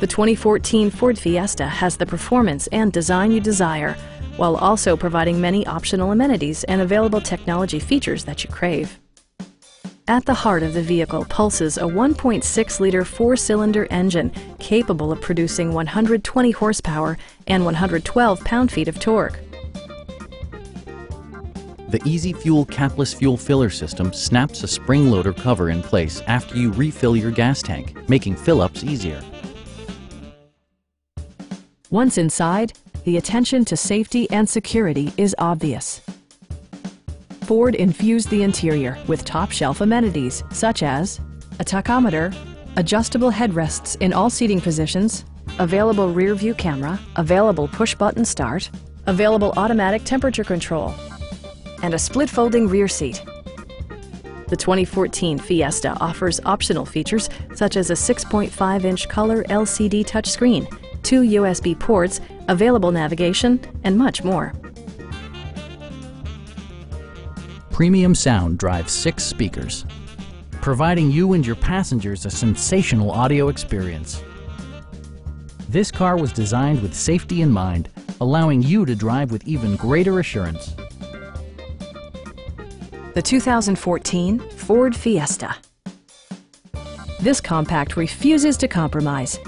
The 2014 Ford Fiesta has the performance and design you desire, while also providing many optional amenities and available technology features that you crave. At the heart of the vehicle pulses a 1.6-liter four-cylinder engine capable of producing 120 horsepower and 112 pound-feet of torque. The Easy Fuel capless fuel filler system snaps a spring loader cover in place after you refill your gas tank, making fill-ups easier. Once inside, the attention to safety and security is obvious. Ford infused the interior with top-shelf amenities such as a tachometer, adjustable headrests in all seating positions, available rear view camera, available push-button start, available automatic temperature control, and a split folding rear seat. The 2014 Fiesta offers optional features such as a 6.5-inch color LCD touchscreen, two USB ports, available navigation, and much more. Premium sound drives six speakers, providing you and your passengers a sensational audio experience. This car was designed with safety in mind, allowing you to drive with even greater assurance. the 2014 Ford Fiesta. This compact refuses to compromise.